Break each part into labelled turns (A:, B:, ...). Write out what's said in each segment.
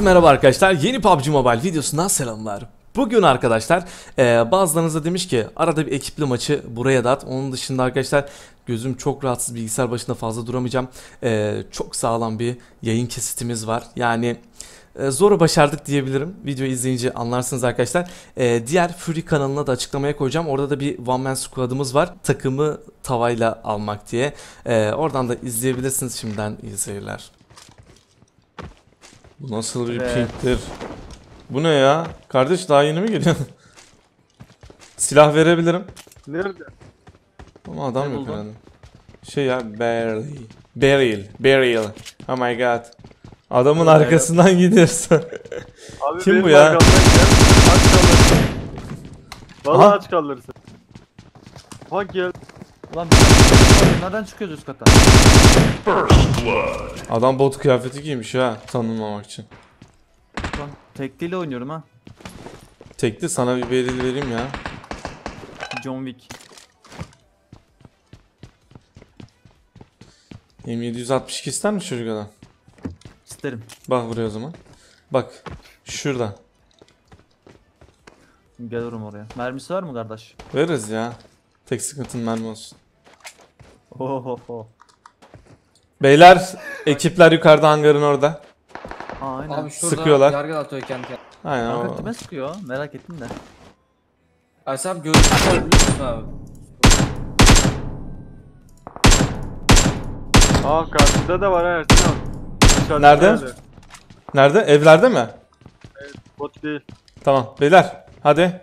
A: Herkese merhaba arkadaşlar. Yeni PUBG Mobile videosundan selamlar. Bugün arkadaşlar e, bazılarınız da demiş ki arada bir ekipli maçı buraya da at. Onun dışında arkadaşlar gözüm çok rahatsız bilgisayar başında fazla duramayacağım. E, çok sağlam bir yayın kesitimiz var. Yani e, zoru başardık diyebilirim. Videoyu izleyince anlarsınız arkadaşlar. E, diğer Fury kanalına da açıklamaya koyacağım. Orada da bir one man squad'ımız var. Takımı tavayla almak diye. E, oradan da izleyebilirsiniz şimdiden iyi. Bu nasıl bir
B: Evet.
A: pinktir? Bu ne ya? Kardeş daha yeni mi geliyor? Silah verebilirim.
B: Nerede?
A: Ama adam
B: Ne
A: yok
B: buldun?
A: herhalde. Şey ya barely. Burial. Burial. Oh my god. Adamın
B: Oh
A: arkasından gidiyorsun.
B: Abi
A: Kim bu ya?
B: Aç kalırsın. Valla aç kalırsın. Bak gel.
C: Biz nereden çıkıyoruz üst kata?
A: Adam bot kıyafeti giymiş ha tanınmamak için.
C: Ulan tekliyle oynuyorum ha.
A: Tekli sana bir beril vereyim ya.
C: John Wick.
A: M762 ister mi çocuk adam?
C: İsterim.
A: Bak buraya o zaman. Bak. Şurada.
C: Gelirim oraya. Mermisi var mı kardeş?
A: Veririz ya. Tek sıkıntın mermi olsun.
C: Ohoho.
A: Beyler ekipler yukarıda hangarın orada.
C: Aa, aynen.
D: Abi şurada
A: Sıkıyorlar.
D: yargı atıyor kendi kendine.
A: Aynen
C: Kanka
A: o.
C: kime sıkıyor? Merak ettim de.
D: Ayşe abi görüntüler biliyor musun abi?
B: Aa karşıda da var ha Ersin abi. Dışarıda
A: Nerede?
B: nerede?
A: Nerede? Evlerde mi?
B: Bot değil.
A: Tamam beyler hadi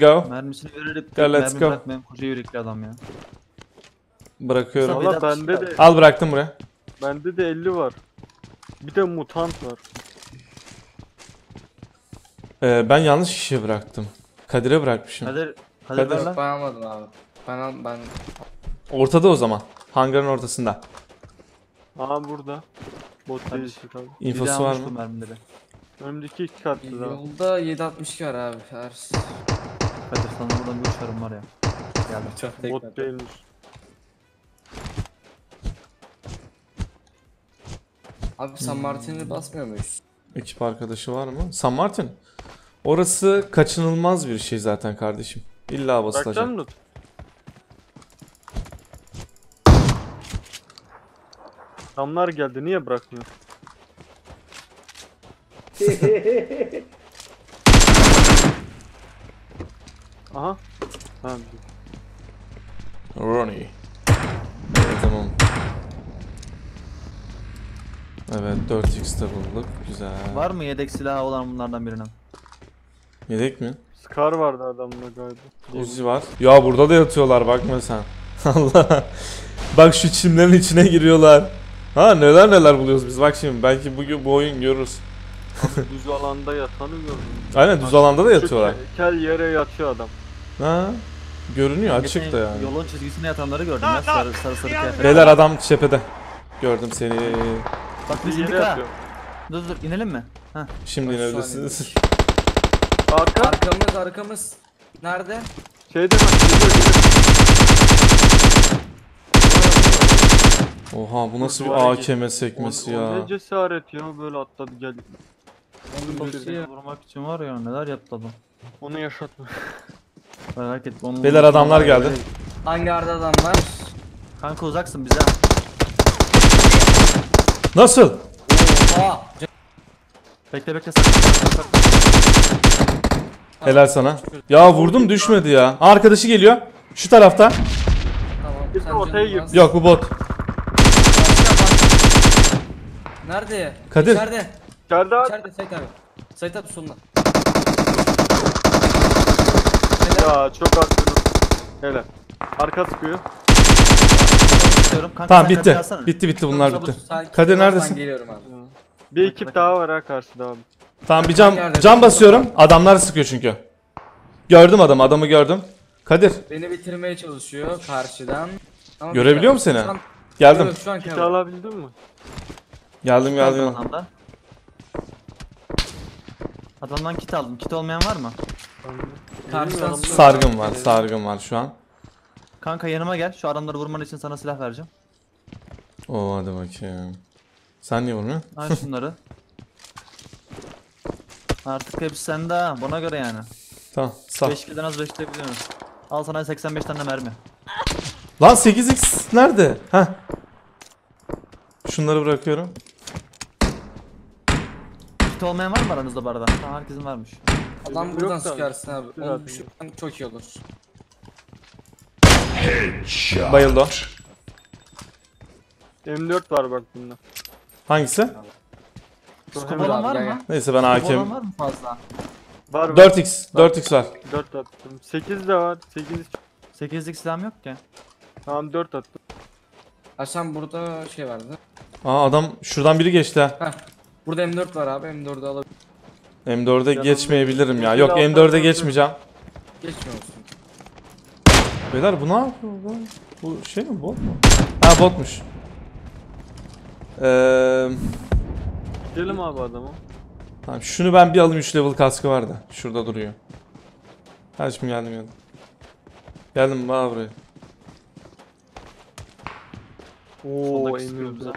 A: go
C: Mermisini verip
A: Gel, let's
C: mermi
A: go.
C: bırakmayan koca yürekli adam ya.
A: bırakıyorum.
C: Tabii.
B: Valla
C: Vedat
B: bende de
A: Al bıraktım buraya.
B: bende de 50 var. Bir de mutant var.
A: Ee, ben yanlış kişiye bıraktım. Kadir'e bırakmışım.
C: Kadir, Kadir
A: Kadir.
C: ver lan.
D: Ben almadım abi. Ben al ben
A: Ortada o zaman. Hangarın ortasında.
B: Aha burada. Bot
C: Hadi.
B: abi.
A: İnfosu var mı?
C: mermileri.
B: Önümdeki iki katlı daha.
D: yolda 762 var abi. Her
C: Kadir sana buradan bir uçarım var ya. Geldim.
D: çok
B: Bot değilmiş.
D: Abi San. Martin'i basmıyor muyuz?
A: Ekip arkadaşı var mı? San Martin. Orası kaçınılmaz bir şey zaten kardeşim. İlla basılacak.
B: Bırakacak mısın? Adamlar geldi niye bırakmıyor? Aha. Tamam.
A: Ronnie. Evet, tamam. Evet 4x'te bulduk. Güzel.
C: Var mı yedek silahı olan bunlardan birinin?
A: Yedek mi?
B: Scar vardı adamda galiba.
A: Uzi var. Ya burada da yatıyorlar bakma sen. Allah. Bak şu çimlerin içine giriyorlar. Ha neler neler buluyoruz biz. Bak şimdi belki bugün bu oyun görürüz.
B: Düz alanda yatanı gördüm.
A: Aynen düz alanda da yatıyorlar.
B: ke- Kel yere yatıyor adam.
A: Ha? Görünüyor
C: Geçen
A: açık da yani.
C: Yolun çizgisine yatanları gördüm ya. Sarı sarı sarı kıyafet.
A: Beyler adam cephede. Gördüm seni.
C: Bak biz
B: Yere
C: indik ha. Dur dur inelim mi? Heh.
A: Şimdi neredesiniz?
B: Arka
D: Arkamız arkamız. Nerede?
B: şeyde bak. geliyor, geliyor.
A: Oha bu nasıl bir
B: Duvara
A: AKM sekmesi
B: O- o
A: ya.
B: Ne cesaret ya böyle atladı gel.
D: Onu
C: Bizi vurmak için var ya neler yaptı adam.
B: Onu yaşatma.
C: Merak et onu.
A: Beyler adamlar geldi.
D: Hangarda adamlar.
C: Kanka uzaksın bize.
A: Nasıl?
D: Oha.
C: Bekle bekle sakın.
A: Helal sana. Ya vurdum düşmedi ya. Arkadaşı geliyor. Şu tarafta.
D: Tamam. Sen
B: ortaya gir.
A: Yok bu bot.
D: Nerede?
A: Kadir.
D: İçeride.
B: İçeride abi.
D: İçeride Sait abi. Sait abi solunda.
B: Ya çok attınız. Hele. Arka sıkıyor.
C: istiyorum. Kanka
A: Tamam
C: sen
A: bitti.
C: kapıyı alsana.
A: Bitti bitti bunlar bitti. Kadir neredesin?
D: Ben geliyorum abi.
B: Bir ekip daha var ha karşıda abi.
A: Tamam bir cam
D: Nerede?
A: cam basıyorum. Adamlar sıkıyor çünkü. Gördüm adamı. Adamı gördüm. Kadir
D: Beni bitirmeye çalışıyor karşıdan. Ama
A: Görebiliyor mu
D: şu an-
A: seni?
D: şu an-
A: geldim.
D: Yok, Şu an
B: Kit alabildin mi?
A: Geldim
C: Geldim
A: geldim.
C: adamdan. Adamdan kit aldım. Kit olmayan var mı?
D: Karşıdan.
A: Sargın var. Sargın var şu an.
C: Kanka yanıma gel. Şu adamları vurman için sana silah vereceğim.
A: Oo hadi bakayım. Sen niye vurmuyorsun?
C: Al şunları. Artık hepsi sende ha. Buna göre yani.
A: Tamam sağ.
C: 5 kilden az 5 biliyoruz. Al sana 85 tane mermi.
A: Lan 8x nerede? Heh. Şunları bırakıyorum.
C: Kit olmayan var mı aranızda bu arada? Tamam herkesin varmış.
D: Adam buradan
B: yok da.
D: sıkarsın abi.
B: Biraz
D: Onu düşürsen çok iyi olur.
A: Bayıldı o.
B: M4 var bak bunda.
A: Hangisi?
C: Olan
D: abi,
C: var mı?
A: Neyse ben
C: olan
A: AK'm.
C: var mı fazla?
B: Var var.
A: 4x. 4x var.
B: 4 attım. 8 de var. 8
C: 8'lik silahım yok ki.
B: tamam 4 attım.
D: Hasan burada şey vardı.
A: Aa adam şuradan biri geçti ha.
D: Burada M4 var abi. M4'ü alabilir.
A: M4'e
B: Yanım-
A: geçmeyebilirim ya. Yok
B: alttan
A: M4'e
B: sonra-
A: geçmeyeceğim.
D: Geçmiyor musun?
A: Beyler bu ne yapıyor lan? Bu şey mi bot mu? Ha botmuş. Eee
B: Gidelim abi adamı.
A: tamam, şunu ben bir alayım 3 level kaskı vardı. Şurada duruyor. Hadi şimdi geldim geldim. Geldim bana buraya.
B: Oo
C: Soldaki sıkıyor bize.
B: M4.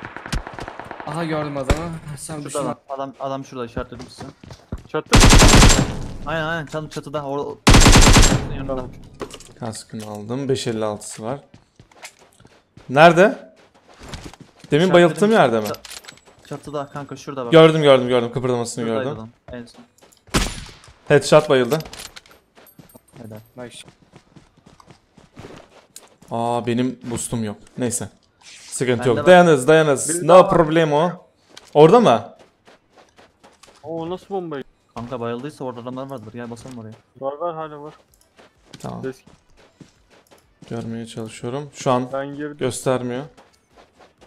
D: Aha gördüm adamı. Sen düşün.
C: Şurada adam, adam, adam şurada işaretledim size.
B: Çatı.
C: Aynen aynen çatı çatıda orada. Yanında.
A: Kaskını aldım. 556'sı var. Nerede? Demin
C: İşaretledim
A: bayılttığım
C: işte.
A: yerde mi?
C: Çat- Çatıda kanka şurada bak.
A: Gördüm gördüm gördüm. Kıpırdamasını
C: Şuradaydı
A: gördüm.
C: adam, En son.
A: Headshot bayıldı.
C: Helal.
D: Bak şimdi.
A: Aa benim boostum yok. Neyse. Sıkıntı
C: Bende
A: yok.
C: var.
A: Dayanırız dayanırız.
B: Bir
A: No
B: daha var.
A: problemo. Orada mı?
B: Oo nasıl bomba?
C: Kanka bayıldıysa orada adamlar vardır. Gel basalım oraya.
B: Var var hala var.
A: Tamam.
B: Ses.
A: Görmeye çalışıyorum. Şu an
B: Ben girdim.
A: göstermiyor.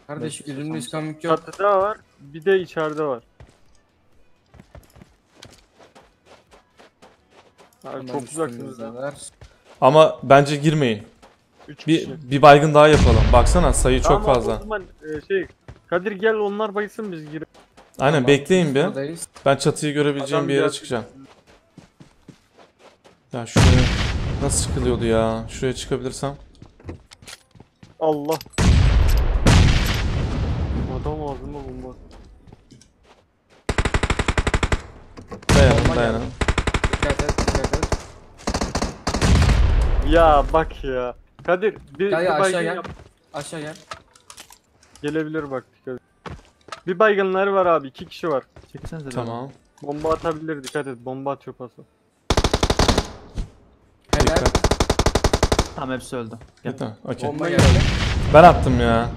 D: Kardeş elimde iskamik yok.
B: Çatıda var. Bir de içeride var. Abi
D: Hemen
B: çok uzaksınız
D: üstümüzde var.
A: Ama bence girmeyin.
B: 3
A: Bir,
B: kişi.
A: bir baygın daha yapalım. Baksana sayı çok
B: Tamam,
A: fazla.
B: O zaman e, şey Kadir gel onlar bayılsın biz girelim.
A: Aynen
D: Tamam,
A: bekleyin bir.
D: Buradayız.
A: Ben çatıyı görebileceğim
B: Adam
A: bir yere çıkacağım. Ya şuraya nasıl çıkılıyordu ya? Şuraya çıkabilirsem.
B: Allah. Adam ağzıma bomba.
A: Dayanın
D: Bomba
A: dayanın.
D: geldi. Dikkat et dikkat et.
B: Ya bak ya. Kadir bir,
D: Gel
B: bir
D: gel aşağı gel.
B: yap.
D: Aşağı gel.
B: Gelebilir bak dikkat et. Bir baygınları var abi. iki kişi var.
C: Çeksenize bir
A: Tamam.
B: Bomba atabilir dikkat et. Bomba atıyor pası.
D: Helal.
A: Dikkat.
C: Tamam hepsi öldü. Gel.
A: Tamam. Okey.
D: Bomba geldi.
A: Ben attım ya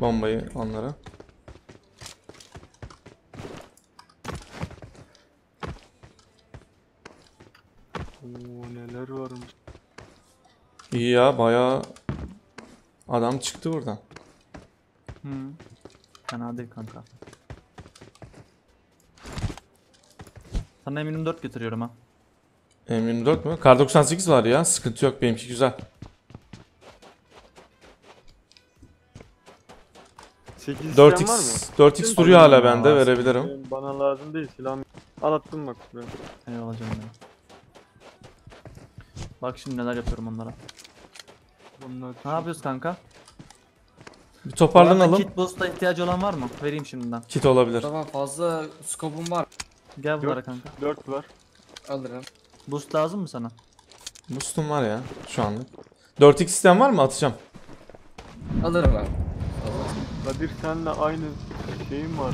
A: bombayı onlara.
B: Oo neler varmış.
A: İyi ya bayağı adam çıktı buradan.
C: Hı. Fena değil kanka. Sana M24 getiriyorum ha.
A: M24 mü? Kar 98 var ya. Sıkıntı yok benimki güzel.
B: 8 isteyen var mı?
A: 4x 4x duruyor hala bende verebilirim.
B: Benim Bana lazım değil silahım. Al attım bak buraya.
C: Eyvallah canım benim. Bak şimdi neler yapıyorum onlara.
B: Bunlar
C: Ne yapıyoruz kanka?
A: Bir toparlanalım.
C: Kit boost'a ihtiyacı olan var mı? Vereyim şimdiden.
A: Kit olabilir.
D: Tamam fazla skopum var.
C: Gel bunlara kanka.
B: 4 var.
D: Alırım.
C: Boost lazım mı sana?
A: Boost'um var ya şu anlık. 4x isteyen var mı? Atacağım.
D: Alırım abi.
B: Kadir senle aynı şeyim var.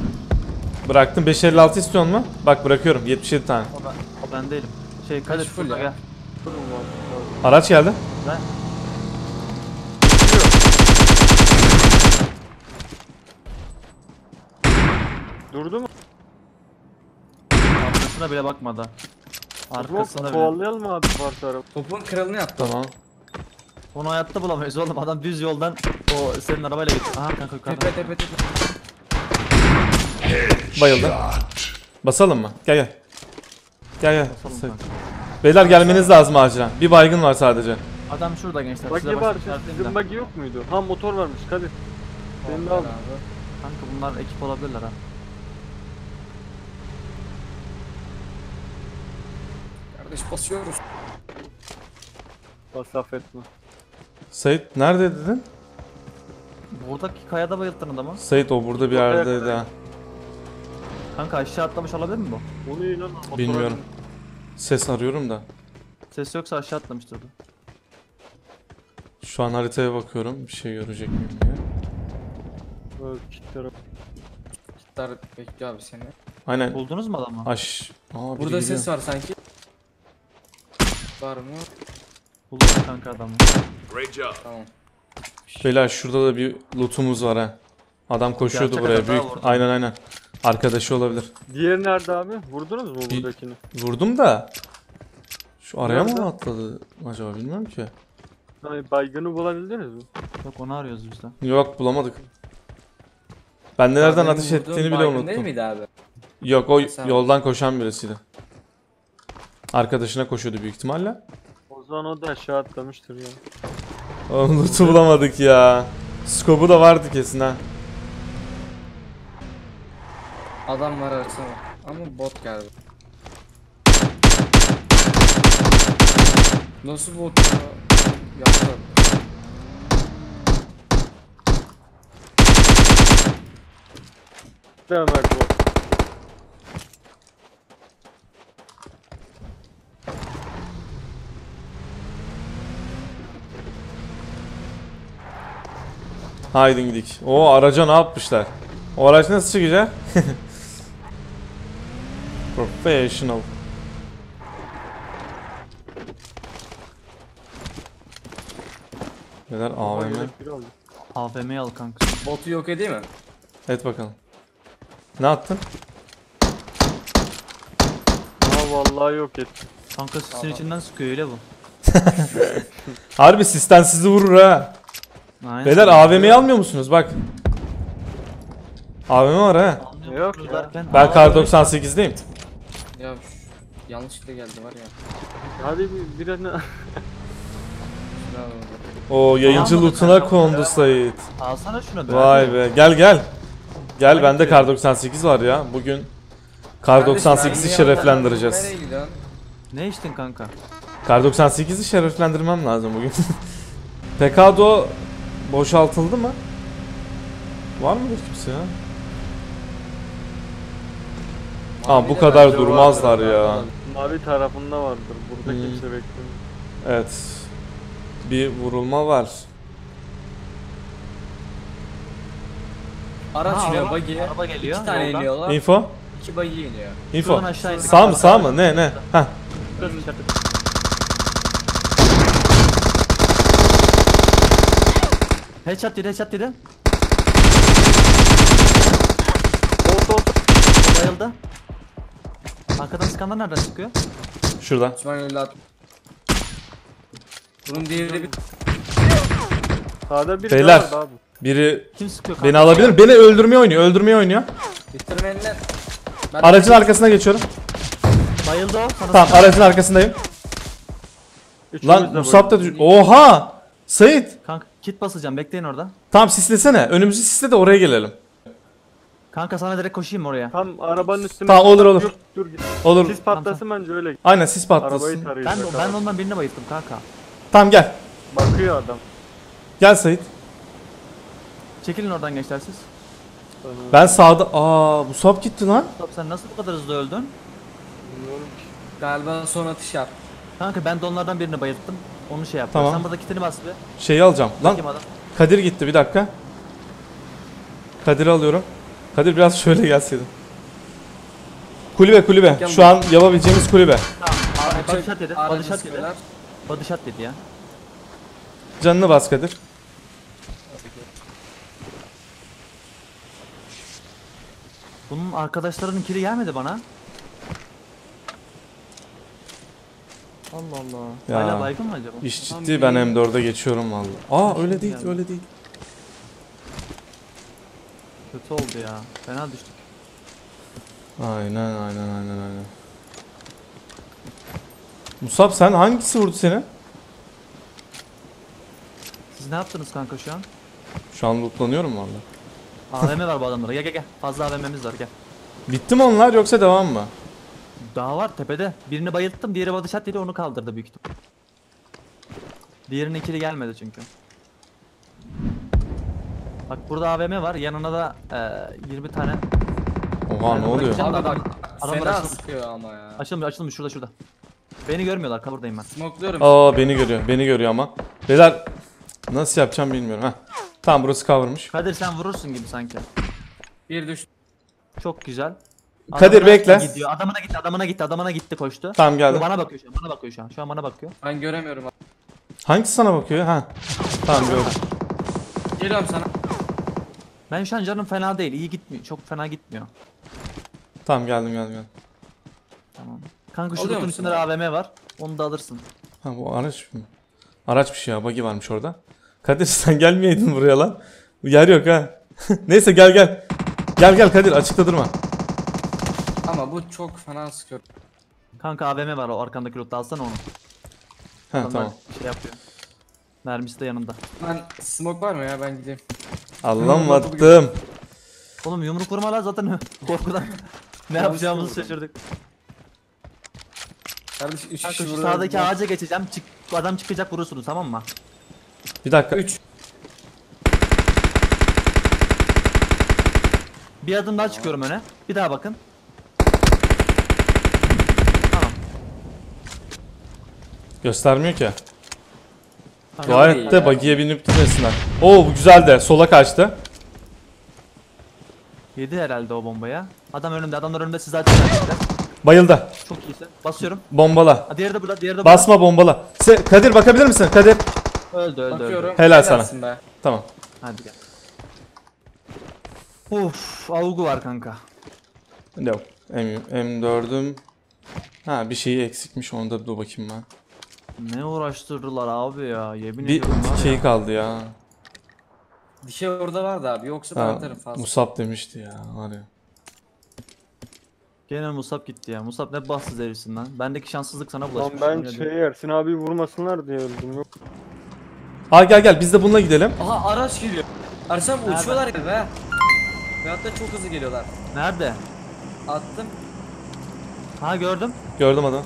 A: Bıraktım. 556 istiyor mu? Bak bırakıyorum. 77 tane.
C: O ben, o ben değilim. Şey Kadir
D: full ya.
C: gel.
B: Var.
A: Araç geldi.
C: Ben
B: Durdu mu?
C: arkasına bile bakmadı. Arkasına bile.
B: kovalayalım mı abi araba?
D: Topun kralını yaptım.
A: Tamam.
C: Onu hayatta bulamayız oğlum. Adam düz yoldan o senin arabayla gitti. Aha kanka yukarıda.
D: Tepe tepe tepe.
A: Bayıldı. Basalım mı? Gel gel. Gel gel.
C: Basalım kanka.
A: Beyler gelmeniz lazım acilen. Bir baygın var sadece.
C: Adam şurada gençler.
B: Buggy
C: Size
B: var.
C: başka işaretleyeyim
B: Sizin buggy yok muydu? Ha motor varmış Kadir. Senin de al.
C: Kanka bunlar ekip olabilirler ha.
D: Kardeş basıyoruz.
B: Masraf etme.
A: Sait nerede dedin?
C: Buradaki kayada bayılttın adamı.
A: Sait o burada bir yerdeydi ha.
C: Kanka aşağı atlamış olabilir mi bu?
B: O ne lan? Motora
A: Bilmiyorum. Ses arıyorum da.
C: Ses yoksa aşağı atlamıştır bu.
A: Şu an haritaya bakıyorum. Bir şey görecek miyim diye.
B: Evet, kitlere-
D: Kitler bekliyor abi seni.
A: Aynen.
C: Buldunuz mu adamı?
A: Aş. Aa, biri
D: Burada
A: geliyor.
D: ses var sanki. Var mı?
C: Buldum kanka adamı.
D: Tamam.
A: Beyler şurada da bir lootumuz var ha. Adam koşuyordu
C: Gerçek
A: buraya.
C: adam daha
A: Büyük.
C: vurdu.
A: Aynen aynen. Arkadaşı olabilir.
B: Diğeri nerede abi? Vurdunuz mu
A: Bir-
B: buradakini?
A: Vurdum da. Şu araya
B: Nerede?
A: mı atladı acaba bilmiyorum ki.
B: Hani baygını bulabildiniz mi?
C: Yok onu arıyoruz biz de.
A: Yok bulamadık. Ben de nereden ateş ettiğini bile
D: baygın Değil
A: unuttum.
D: miydi abi?
A: Yok o
D: Sen-
A: yoldan koşan birisiydi. Arkadaşına koşuyordu büyük ihtimalle.
B: O zaman o da aşağı atlamıştır ya.
A: Oğlum loot'u bulamadık ya. Scope'u da vardı kesin ha.
D: Adam var arasında. Ama bot galiba. Nasıl bot ya? Yaptılar.
B: Devam et
A: Haydi gidik. O araca ne yapmışlar? O araç nasıl çıkacak? Professional. Neler AVM?
C: AVM'yi al kanka.
D: Botu yok edeyim mi?
A: Et bakalım. Ne attın?
B: Aa vallahi yok etti.
C: Kanka sisin içinden sıkıyor öyle bu.
A: Harbi sisten sizi vurur ha.
C: Aynen.
A: Beyler AVM'yi almıyor musunuz? Bak. AVM var ha.
B: Yok ya.
A: Ben
C: Aa,
A: kar
C: evet.
A: 98'deyim.
D: Ya şu- yanlışlıkla geldi var ya.
B: Hadi bir
D: Şuna bak.
A: O yayıncı
C: Almadık
A: lootuna
C: kanka.
A: kondu Sait.
C: Alsana şunu be.
A: Vay be. Gel gel. Gel bende kar 98 var ya. Bugün kar
D: Kardeşim,
A: 98'i
D: ben
A: şereflendireceğiz.
D: Nereye gidiyorsun?
C: Ne içtin kanka?
A: Kar 98'i şereflendirmem lazım bugün. Pekado boşaltıldı mı? Var mıdır kimse ya? Aa bu kadar durmazlar ya.
B: mavi tarafında vardır. Burada
A: Hmm.
B: kimse beklemiyor.
A: Evet. Bir vurulma var.
D: Araç
C: Ha,
D: iniyor
C: araba- geliyor,
D: İki tane
C: yoldan.
D: iniyorlar.
A: Info?
D: İki buggy iniyor.
A: Info.
C: Şuradan aşağı indik.
A: Sağ mı sağ mı? Ne ne? Heh.
C: Headshot yedi, headshot yedi.
B: Oldu oldu.
C: Bayıldı. Arkadan sıkanlar nereden çıkıyor?
A: Şuradan.
D: Osman evlat. Bunun diğeri de bir
B: Sağda bir
A: Beyler.
B: daha vardı abi.
A: Biri
C: Kim sıkıyor kanka?
A: beni alabilir mi? Beni öldürmeye oynuyor. Öldürmeye oynuyor.
D: bitirmeyenler. Ben
A: Aracın arkasına geçiyorum.
C: Bayıldı o. Sana
A: Tamam aracın arkasındayım.
B: Üçümüz
A: Lan Musab da düş- Oha! Sait!
C: Kanka kit basacağım bekleyin orada.
A: Tamam sislesene. Önümüzü sisle de oraya gelelim.
C: Kanka sana direkt koşayım oraya.
B: Tam arabanın üstüne.
A: Tamam, olur, olur.
B: Yok, dur git.
A: Olur.
B: Sis patlasın bence öyle.
A: Aynen sis
B: Arabayı
A: patlasın.
B: tarayacak.
C: Ben de, ben de ondan birini bayılttım kanka.
A: Tamam gel.
B: Bakıyor adam.
A: Gel Sait.
C: Çekilin oradan gençler siz.
A: Ben sağda... Aa Musab gitti lan.
C: Stop sen nasıl bu kadar hızlı öldün?
B: Bilmiyorum ki.
D: Galiba son atış yap.
C: Kanka ben de onlardan birini bayılttım. Onu şey yaptım.
A: Tamam.
C: Sen burada kitini bas bir.
A: Şeyi alacağım. Lan
C: adam?
A: Kadir gitti bir dakika. Kadir'i alıyorum. Kadir biraz şöyle gelseydin. Kulübe kulübe.
D: Gel
A: Şu an yapabileceğimiz kulübe.
C: Tamam. Aa, body shot.
D: Aracı
C: Body shot
D: sıkıyorlar.
C: Body shot yedi ya.
A: Canını bas Kadir.
C: Bunun arkadaşlarının kili gelmedi bana. Allah Allah.
A: Ya.
C: Hala baygın mı acaba?
A: İş
D: Tam
A: ciddi ben
D: bir-
A: M4'e geçiyorum vallahi. Aa öyle değil
C: Yani.
A: öyle değil.
C: Kötü oldu ya. Fena düştük.
A: Aynen aynen aynen aynen. Musab sen hangisi vurdu seni?
C: Siz ne yaptınız kanka şu an?
A: Şu an lootlanıyorum valla.
C: AVM var bu adamlara. Gel gel gel. Fazla AVM'miz var gel.
A: Bitti mi onlar yoksa devam mı?
C: Daha var tepede. Birini bayılttım. Diğeri body shot yedi onu kaldırdı büyük ihtimal. Diğerinin ikili gelmedi çünkü. Bak burada AVM var. Yanına da eee 20 tane
A: Oha ne oluyor?
D: Abi bak
C: Adamlar
D: fena
C: açıldı.
D: sıkıyor ama ya.
C: Açılmış açılmış şurada şurada. Beni görmüyorlar cover'dayım ben.
D: Smokluyorum.
A: Aa beni görüyor. Beni görüyor ama. Beyler nasıl yapacağım bilmiyorum ha. Tamam burası cover'mış.
C: Kadir sen vurursun gibi sanki.
D: Bir düştü.
C: Çok güzel.
A: Kadir,
C: Adamına
A: bekle.
C: Gidiyor. Adamına gitti, adamına gitti, adamına gitti koştu.
A: Tamam geldim.
C: Bana bakıyor şu an, bana bakıyor şu an. Şu an bana bakıyor.
D: Ben göremiyorum abi.
A: Hangisi sana bakıyor? Ha. Tamam gördüm.
D: Geliyorum sana.
C: Ben şu an canım fena değil, iyi gitmiyor. Çok fena gitmiyor.
A: Tamam geldim geldim geldim.
C: Tamam. Kanka şu
D: Alıyor
C: rutun
D: musun
C: üstünde AVM var. Onu da alırsın.
A: Ha bu araç mı? Araçmış ya. Buggy varmış orada. Kadir sen gelmeyeydin buraya lan. Yer yok ha. Neyse gel gel. Gel gel Kadir açıkta durma.
D: Bu çok fena sıkıyor.
C: Kanka AVM var o arkandaki loot'ta alsana onu. Adamlar
A: tamam.
C: şey yapıyor. Mermisi de yanında.
D: Ben smoke var mı ya ben gideyim.
A: Allah'ım attım.
C: Oğlum yumruk vurmalar zaten korkudan. ne yapacağımızı şaşırdık.
D: Kardeş 3
C: Kanka
D: kişi
C: şu
D: burada.
C: sağdaki ağaca geçeceğim. Çık, adam çıkacak vurursunuz tamam mı?
A: Bir dakika.
D: 3.
C: Bir adım daha çıkıyorum öne. Bir daha bakın.
A: Göstermiyor ki. Dua et de
D: ya.
A: buggy'e binip gitmesinler. Oo bu güzel de. Sola kaçtı.
C: Yedi herhalde o bombaya. Adam önümde, adamlar önümde siz zaten.
A: Bayıldı.
C: Çok iyisin. Basıyorum.
A: Bombala.
C: Ha, diğeri de burada, diğeri de burada.
A: Basma bombala. Se- Kadir bakabilir misin? Kadir.
C: Öldü, öldü,
D: Bakıyorum.
C: öldü.
A: Helal sana.
D: Helalsin Be.
A: Tamam.
C: Hadi gel. Uf, avgu var kanka.
A: Yok. M, M4'üm. Ha bir şeyi eksikmiş. Onu da dur bakayım ben.
C: Ne uğraştırdılar abi ya, yemin
A: Bir
C: ediyorum var
A: şey
C: ya.
A: kaldı ya.
D: Dişe orada vardı abi yoksa ben
A: Ha,
D: atarım fazla.
A: Musab demişti ya. Ya.
C: Gene Musab gitti ya. Musab ne bahtsız herifsin lan. Bendeki şanssızlık sana
B: Lan
C: bulaşmış.
B: ben
C: yemin
B: şey
C: ediyorum.
B: Ersin abi vurmasınlar diye öldüm. Yok.
A: Aa gel gel biz de bununla gidelim.
D: Aha araç geliyor. Arsam
C: Nerede?
D: uçuyorlar gibi be. Veyahut da çok hızlı geliyorlar.
C: Nerede?
D: Attım.
C: Ha gördüm.
A: Gördüm adamı.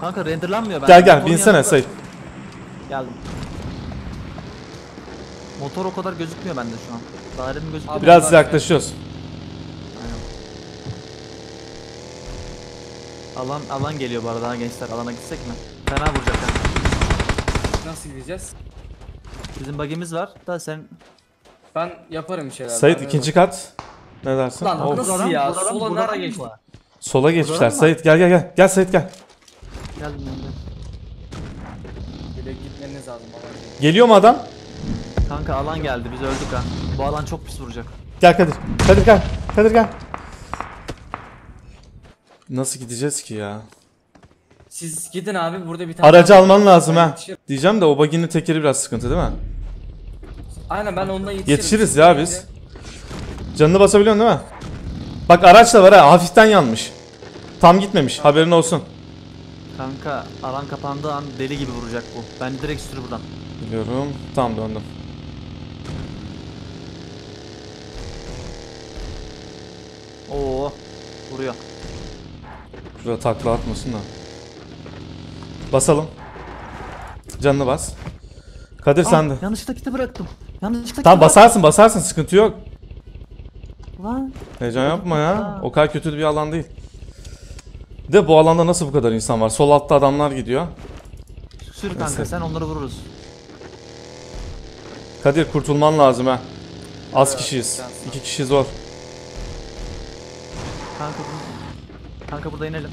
C: Kanka renderlanmıyor ben.
A: Gel gel
C: Motorun
A: binsene
C: yanında-. Geldim. Motor o kadar gözükmüyor bende şu an. Dairenin gözüküyor.
A: Biraz
D: Bak-
A: yaklaşıyoruz.
C: Alan alan geliyor bu arada ha gençler. Alana gitsek mi? Fena vuracak kanka.
D: Nasıl gideceğiz?
C: Bizim bagimiz var da sen
D: Ben yaparım bir şeyler.
A: Sait
D: Ben
A: ikinci kat. Ne dersin?
D: Lan
A: Of.
D: nasıl ya? Sola nereye geçti?
A: Sola geçmişler. Sait gel gel gel. Gel Sait gel.
C: Geldim geldim.
D: Böyle gitmeniz lazım bana.
A: Geliyor mu adam?
C: Kanka alan geldi biz öldük ha. Bu alan çok pis vuracak.
A: Gel Kadir. Kadir gel. Kadir gel. Nasıl gideceğiz ki ya?
D: Siz gidin abi burada bir tane
A: Aracı alman lazım
D: Ben
A: ha. Diyeceğim de o baginin tekeri biraz sıkıntı değil mi?
D: Aynen ben onunla yetişirim.
A: Yetişiriz ya biz. Canını basabiliyorsun değil mi? Bak araç da var ha. Hafiften yanmış. Tam gitmemiş. Haberin olsun.
C: Kanka alan kapandığı an deli gibi vuracak bu. Ben direkt sürü buradan.
A: Biliyorum. Tam döndüm.
C: Oo vuruyor.
A: Şurada takla atmasın da. Basalım. Canını bas. Kadir.
C: Aa, yanlışlıkla kiti bıraktım. Yanlışlıkla
A: Tamam
C: kiti
A: basarsın basarsın sıkıntı yok.
C: Lan.
A: Heyecan yapma ya.
C: Aa.
A: O kadar kötü bir alan değil. De bu alanda nasıl bu kadar insan var? Sol altta adamlar gidiyor.
C: Sür kanka
A: Neyse.
C: sen onları vururuz.
A: Kadir kurtulman lazım ha. Az
D: Evet,
A: kişiyiz.
D: şanslı.
A: İki kişi zor.
C: Kanka bu- Kanka burada inelim.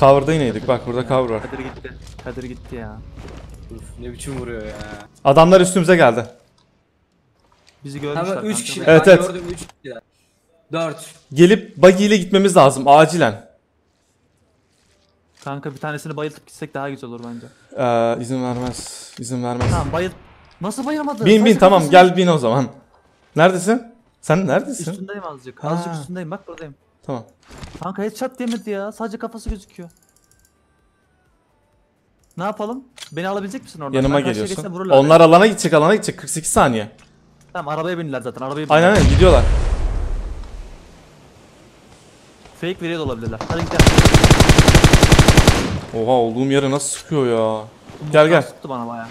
A: Cover'da ineydik. Bak burada cover var.
C: Kadir gitti. Kadir gitti ya.
D: Uf, ne biçim vuruyor ya.
A: Adamlar üstümüze geldi.
C: Bizi görmüşler
D: Hemen 3
C: kanka.
D: kişi.
A: Evet, evet.
D: gördüm 3 kişiler. 4.
A: Gelip buggy ile gitmemiz lazım acilen.
C: Kanka bir tanesini bayıltıp gitsek daha güzel olur bence.
A: Ee, izin vermez. İzin vermez.
C: Tamam bayıl... Nasıl bayılmadı?
A: Bin bin
C: Sadece
A: tamam gel bin o zaman. Neredesin? Sen neredesin?
C: Üstündeyim azıcık.
A: Ha.
C: Azıcık üstündeyim bak buradayım.
A: Tamam.
C: Kanka headshot yemedi ya. Sadece kafası gözüküyor. Ne yapalım? Beni alabilecek misin oradan?
A: Yanıma
C: Ben karşıya
A: geliyorsun.
C: geçsem vururlar
A: Onlar alana gidecek alana gidecek 48 saniye.
C: Tamam arabaya bindiler zaten. Arabaya bindiler.
A: Aynen aynen gidiyorlar.
C: Fake veriyor da olabilirler. Hadi gidelim.
A: Oha olduğum yere nasıl sıkıyor ya. Gel gel.
C: Tuttu bana baya.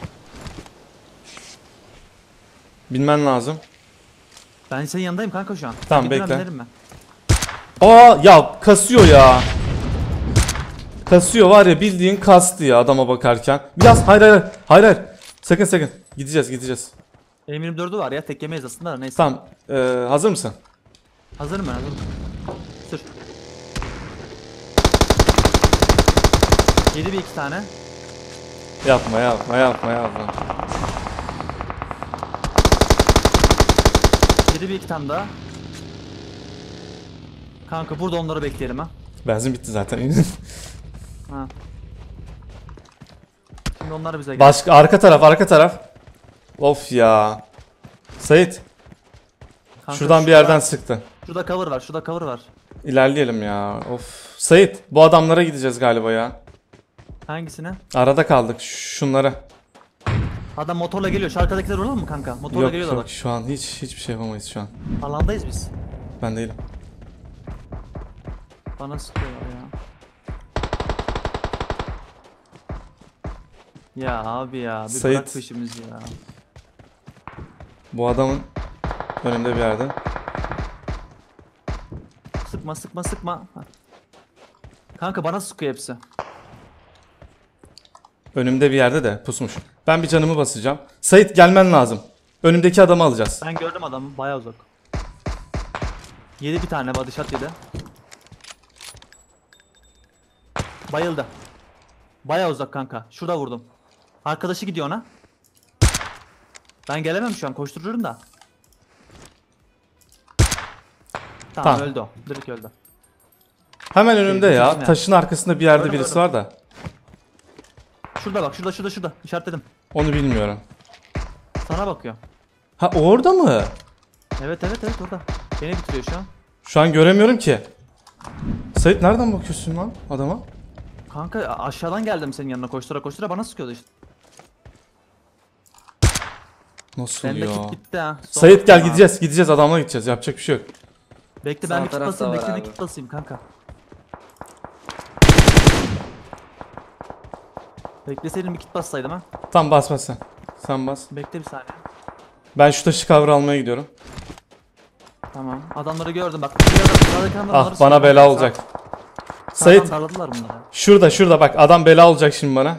A: Binmen lazım.
C: Ben senin yanındayım kanka şu an.
A: Tamam,
C: Gidin
A: bekle.
C: ben.
A: Aa ya kasıyor ya. Kasıyor var ya bildiğin kastı ya adama bakarken. Biraz hayır hayır hayır hayır. Sakın sakın. Gideceğiz gideceğiz.
C: M24'ü var ya tek yemeyiz aslında da neyse.
A: Tamam. Ee, hazır mısın?
C: Hazırım ben hazırım. Yedi bir iki tane.
A: Yapma yapma yapma yapma.
C: Yedi bir iki tane daha. Kanka burada onları bekleyelim ha.
A: Benzin bitti zaten.
C: Ha. Şimdi onlar bize gel.
A: Başka arka taraf arka taraf. Of ya. Sait
C: Kanka
A: şuradan bir
C: şurada-
A: yerden sıktı.
C: Şurada cover var, şurada cover var.
A: İlerleyelim ya. Of. Sait bu adamlara gideceğiz galiba ya.
C: Hangisine?
A: Arada kaldık şunlara.
C: Adam motorla geliyor. Şu arkadakiler vuralım mı kanka? Motorla
A: Yok
C: geliyorlar
A: yok
C: bak.
A: şu an hiç hiçbir şey yapamayız şu an.
C: Alandayız biz.
A: Ben değilim.
C: Bana sıkıyorlar ya. Ya abi ya bir
A: Sait.
C: bırak peşimizi ya.
A: Bu adamın önümde bir yerde.
C: Sıkma sıkma sıkma. Kanka bana sıkıyor hepsi.
A: Önümde bir yerde de pusmuş. Ben bir canımı basacağım. Sait gelmen lazım. Önümdeki adamı alacağız.
C: Ben gördüm adamı baya uzak. Yedi bir tane body shot yedi. Bayıldı. Baya uzak kanka. Şurada vurdum. Arkadaşı gidiyor ona. Ben gelemem şu an koştururum da. Tamam,
A: Tamam.
C: öldü o. Direkt öldü.
A: Hemen önümde
C: Şey,
A: ya. Taşın arkasında bir yerde
C: Gördüm,
A: birisi var da.
C: Şurada bak şurada şurada şurada. İşaretledim.
A: Onu bilmiyorum.
C: Sana bakıyor.
A: Ha orada mı?
C: Evet evet evet orada. Beni bitiriyor şu an.
A: Şu an göremiyorum ki. Sait nereden bakıyorsun lan adama?
C: Kanka aşağıdan geldim senin yanına koştura koştura bana sıkıyordu işte.
A: Nasıl
C: Bende
A: ya?
C: kit bitti ha. Son
A: Sait gel gideceğiz gideceğiz adamla gideceğiz yapacak bir şey yok.
C: Bekle
D: Sağ
C: ben bir kit
D: tarafta
C: basayım.
D: var
C: Bekle bir
D: abi.
C: kit basayım kanka. Bekleseydim bir kit bassaydım ha.
A: Tam bas bas sen. Sen bas.
C: Bekle bir saniye.
A: Ben şu taşı kavra almaya gidiyorum.
C: Tamam. Adamları gördüm bak.
A: Ah bana bela olacak. Sait
C: bunları.
A: şurada şurada bak adam bela olacak şimdi bana.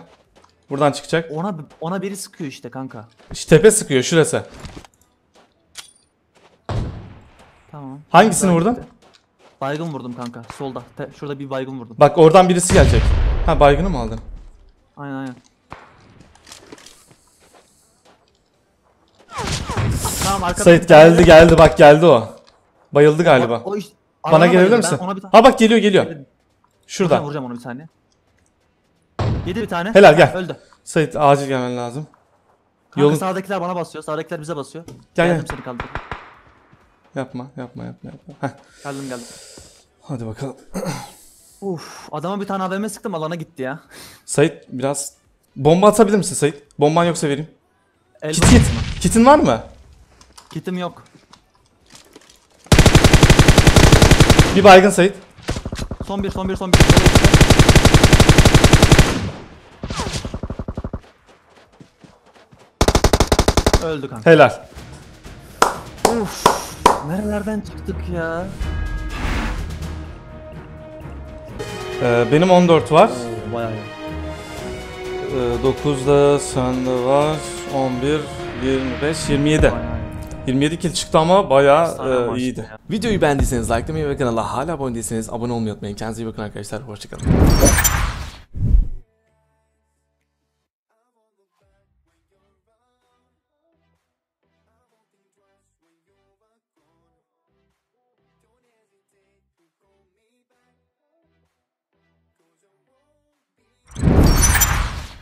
A: Buradan çıkacak.
C: Ona ona biri sıkıyor işte kanka.
A: İşte tepe sıkıyor şurası.
C: Tamam.
A: Hangisini vurdun?
C: gitti. Baygın vurdum kanka. Solda. Te- şurada bir baygın vurdum.
A: Bak oradan birisi gelecek. Ha baygını mı aldın?
C: Aynen aynen. Tamam arkada.
A: Sait geldi geldi bak geldi o. Bayıldı galiba.
C: O, o iş-
A: Bana gelebilir misin?
C: Bir.
A: Ha bak geliyor geliyor.
C: Vuracağım,
A: Şurada.
C: vuracağım onu bir saniye. Yedi bir tane.
A: Helal, gel.
C: Öldü.
A: Sait acil gelmen lazım.
C: Kanka
A: Yolun-
C: sağdakiler bana basıyor. Sağdakiler bize basıyor.
A: Gel,
C: geldim
A: gel.
C: seni kaldırdım.
A: Yapma yapma yapma yapma. Heh,
C: Geldim geldim.
A: hadi bakalım.
C: Uf, adama bir tane AVM sıktım alana gitti ya.
A: Sait biraz bomba atabilir misin Sait? Bomban yoksa vereyim.
C: El
A: Kit kit. Kitin var mı?
C: Kitim yok.
A: Bir baygın Sait.
C: Son bir son bir son bir. Öldü kanka.
A: Helal.
C: Uf. Nerelerden çıktık ya?
A: Ee, benim 14 var.
C: Oo, bayağı iyi.
A: Ee, 9 da sende var. 11, 25, 27.
C: Bayağı iyi.
A: 27 kill çıktı ama bayağı e, iyiydi.
C: ya.
A: Videoyu beğendiyseniz likelamayı ve kanala hala abone değilseniz abone olmayı unutmayın. Kendinize iyi bakın arkadaşlar. Hoşçakalın.